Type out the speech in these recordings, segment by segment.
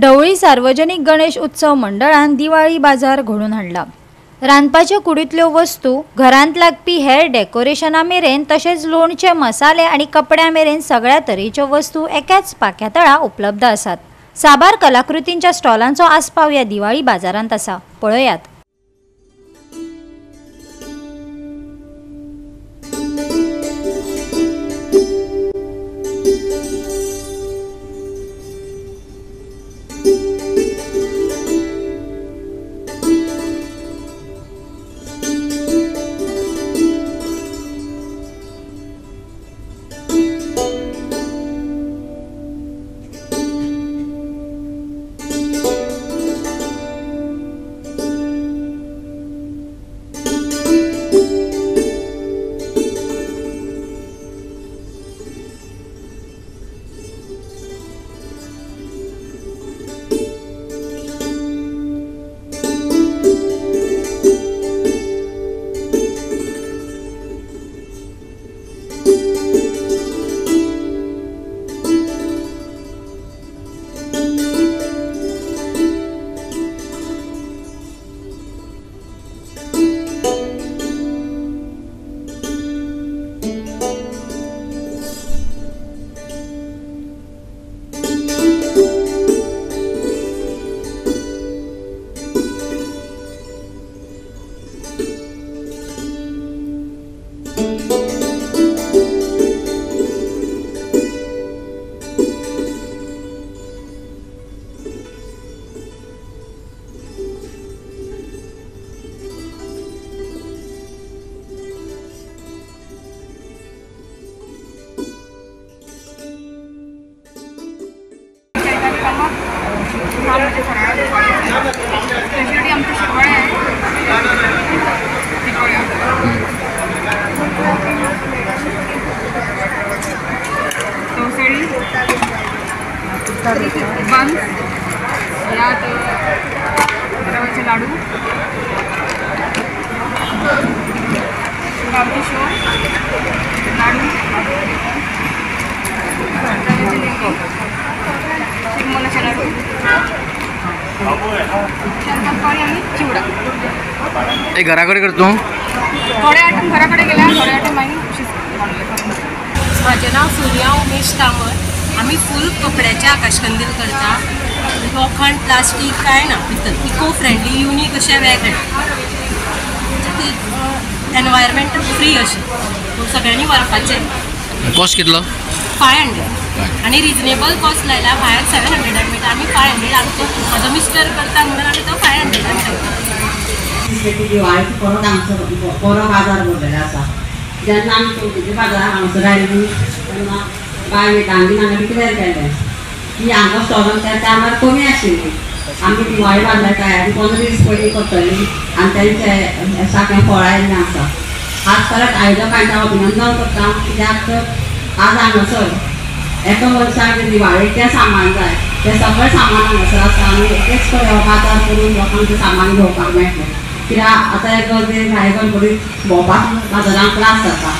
ढवळी सार्वजनिक गणेश उत्सव मंडळान दिवाळी बाजार घडोवन हाडला. रांदपाच्यो कुडींतल्यो वस्तू घरांत लागपी हेर डेकोरेशना मेरेन तशेंच लोणचे मसाले आनी कपड्यां मेरेन सगळ्या तरेच्यो वस्तू एकाच पाक्यातळा उपलब्ध आसात. साबार कलाकृतींच्या स्टॉलांचो आस्पाव ह्या दिवाळी बाजारांत आसा. पळयात. तवसळी बन्स यात रव्याचे लाडू. गावठी शो लाडू. रव्याचे लाडू. शंकरपाळी आणि चिवडा. ते घराकडे करतो. थोडे आयटम घराकडे गेल्या थोडे आयटम मागीर शिजले माझे नाव सूर्या उमेश कामत आम्ही फुल कपड्याचे आकाशकंदील करता. लोखंड प्लास्टीक काय ना भितर इको फ्रेंडली युनीक अशें वेगळे एनवायरमेंट फ्री अशें. सो सगळ्यांनी व्हरपाचें कॉस्ट कितलो? फाय हंड्रेड आणि रिजनेबल कॉस्ट लायला भायर सेवन हंड्रेडान मेळटा आमी फाय हंड्रेड आमचो म्हजो मिस्टर करता म्हणून आमी तो फाय हंड्रेडान बरो बाजार भरलेलो आसा जेन्ना आमी चवथीच्या बाजाराक हांगासर आयली तेन्ना बाय मिठांगी हांगा डिक्लेर केलें की हांगा स्टॉलां त्या टायमार कमी आशिल्ली आमी दिवाळी बाजार तयारी पंदरा दीस पयलीं करतली आनी तेंचे साखळे फळां आयिल्लीं आसा आज परत आयोजकांचें अभिनंदन करता कित्याक आज हांगासर एका वर्साक दिवाळेचें सामान जाय तें सगळें सामान हांगासर आसा आमी एकच कडेन बाजार करून लोकांक तें सामान घेवपाक मेळटलें कित्याक आतां एक सायकल भायर गणपतीक भोंवपाक बाजारांत त्रास जाता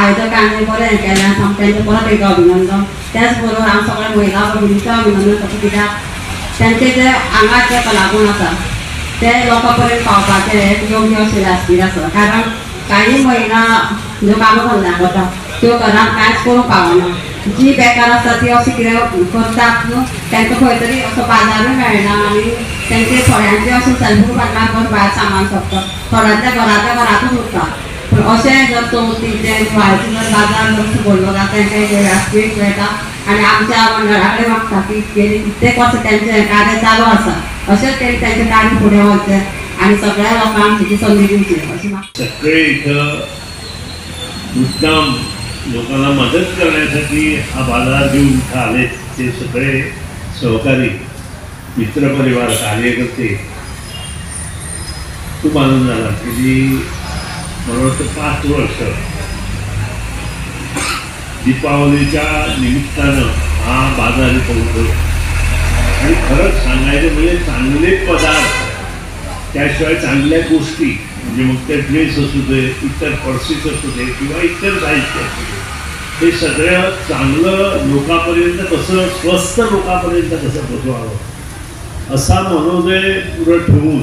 आयोजकांनी बरें हें केलें आसा तेंचें परत एक अभिनंदन त्याच बरोबर हांव सगळ्या महिला भगिनीचें अभिनंदन करता कित्याक तेंचे जे आंगात जे कलागूण आसा ते लोकां पर्यंत पावपाचें हे योग्य अशें आसले आसा कारण काही महिला ज्यो कामां धंद्या वता त्यो घरांत कांयच करूंक पावना जी बेकार आसता ती अशें कितें करतात न्हू तांकां खंय तरी असो बाजारूय मेळना आनी तेंचे थोड्यांचे अशें सेल्फ बांदला कोण भायर सामान सोंपता थोड्यांच्या घराच्या घरांतूच उरता पूण अशें जर चवथीचे दिवाळीचे जर बाजार जर भरलो जाता तांकां एक व्यासपीठ मेळटा आनी आमच्या मंडळा कडेन मागता की गेली कित्येक वर्सां तेंचें कार्य चालू आसा अशेंच तेणी तेंचें कार्य फुडें व्हरचें आनी सगळ्या लोकांक हेची संदी दिवची अशें सगळे इथं मुद्दाम लोकांना मदत करण्यासाठी हा बाजार घेऊन इथं आले ते सगळे सहकारी मित्रपरिवार कार्यकर्ते. खूप आनंद झाला. की मला वाटतं पाच वर्ष दीपावलीच्या निमित्तानं हा बाजार पोहोचतो आणि खरंच सांगायचं म्हणजे चांगले पदार्थ त्याशिवाय चांगल्या गोष्टी म्हणजे मग ते ड्रेस असू दे इतर पर्सेस असू दे किंवा इतर साहित्य असू दे हे सगळं चांगलं लोकांपर्यंत कसं स्वस्त लोकांपर्यंत कसं पोचवावं? असा मनोदय पुढं ठेवून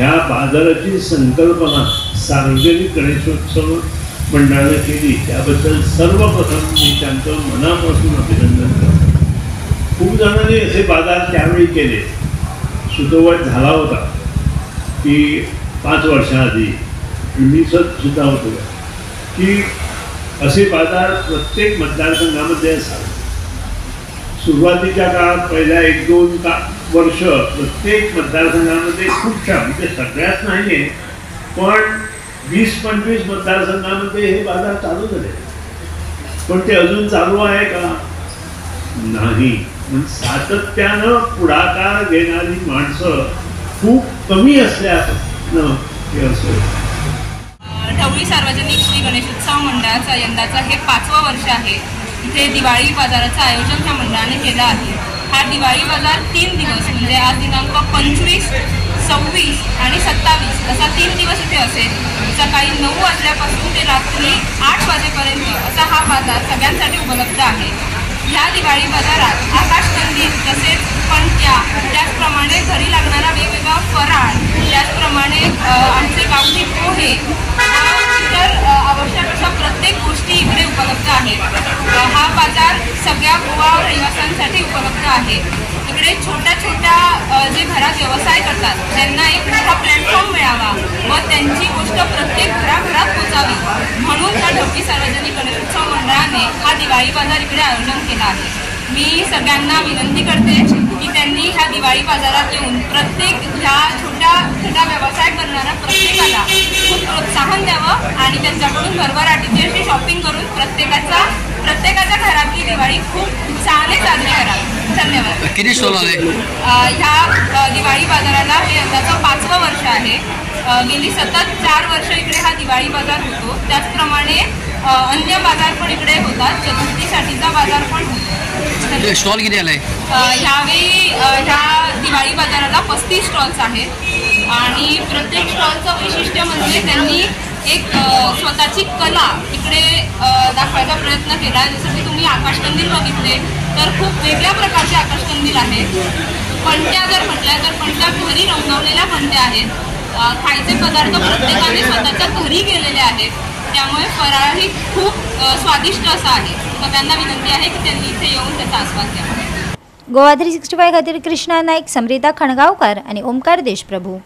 या बाजाराची संकल्पना सार्वजनिक गणेशोत्सव मंडळानं केली त्याबद्दल सर्वप्रथम मी त्यांचं मनापासून अभिनंदन करतो. खूप जणांनी असे बाजार त्यावेळी केले. सुतोवाट झाला होता. की पाच वर्षाआधी मी सुद्धा होतो. की असे बाजार प्रत्येक मतदारसंघामध्ये असावे. सुरुवातीच्या काळात पहिल्या एक दोन का वर्ष प्रत्येक मतदारसंघामध्ये खूपशा म्हणजे सगळ्यात नाही आहे पण वीस पंचवीस मतदारसंघामध्ये हे बाजार चालू झाले. पण ते अजून चालू आहे का? नाही. पण सातत्यानं पुढाकार घेणारी माणसं खूप कमी असल्यानं हे असं. ढवळी सार्वजनिक श्री गणेशोत्सव मंडळाचा यंदाचा हे पाचवं वर्ष आहे. इथे दिवाळी बाजाराचं आयोजन ह्या मंडळाने केलं आहे. हा दिवाळी बाजार तीन दिवस म्हणजे आज दिनांक पंचवीस सव्वीस आणि सत्तावीस असा तीन दिवस इथे असेल. सकाळी नऊ वाजल्यापासून ते रात्री आठ वाजेपर्यंत असा हा बाजार सगळ्यांसाठी उपलब्ध आहे. या दिवाळी बाजारात आकाशकंदील तसेच पणत्या त्याचप्रमाणे घरी लागणारा वेगवेगळा फराळ त्याचप्रमाणे आमचे गावठी पोहे इतर आवश्यक अशा प्रत्येक गोष्टी इकडे उपलब्ध आहेत. हा बाजार सगळ्या गोवा रहिवाशांसाठी उपलब्ध आहे. इकडे छोट्या छोट्या जे घरात व्यवसाय करतात त्यांना एक मोठा प्लॅटफॉर्म मिळावा व त्यांची गोष्ट प्रत्येक घराघरात पोचावी म्हणून त्या ढोकी सार्वजनिक गणेशोत्सव मंडळाने हा दिवाळी बाजार इकडे आयोजन केला आहे. मी सगळ्यांना विनंती करते की त्यांनी ह्या दिवाळी बाजारात येऊन प्रत्येक ह्या छोट्या छोट्या व्यवसाय करणाऱ्या प्रत्येकाला खूप प्रोत्साहन द्यावं आणि त्यांच्याकडून भरभराटीची अशी शॉपिंग करून प्रत्येकाचा प्रत्येकाच्या घरातली दिवाळी खूप उत्साहाने साजरी करावी. धन्यवाद. किती स्टॉल आले ह्या दिवाळी बाजाराला हे यंदाचं पाचवं वर्ष आहे. गेली सतत चार वर्ष इकडे दिवाळी बाजार होतो. त्याचप्रमाणे अन्य बाजार पण इकडे होतात. चतुर्थीसाठीचा बाजार पण होतो. धन्यवाद. स्टॉल किती आलाय? ह्यावेळी ह्या दिवाळी बाजाराला पस्तीस स्टॉल्स आहेत. आणि प्रत्येक स्टॉलचं वैशिष्ट्य म्हणजे त्यांनी एक स्वतःची कला इकडे दाखवायचा प्रयत्न केला. आहे जसं की तुम्ही आकाशकंदील बघितले तर खूप वेगळ्या प्रकारचे आकाशकंदील आहेत. पणत्या जर म्हटल्या तर पणत्या घरी रंगवलेल्या पणत्या आहेत. खायचे पदार्थ प्रत्येकाने स्वतःच्या घरी गेलेले आहेत. त्यामुळे फराळ ही खूप स्वादिष्ट असा आहे. सगळ्यांना विनंती आहे की त्यांनी इथे येऊन त्याचा आस्वाद घ्यावा गोवा थ्री सिक्स्टी फाय खातीर कृष्णा नाईक समृद्धा खणगावकर आणि ओमकार देशप्रभू.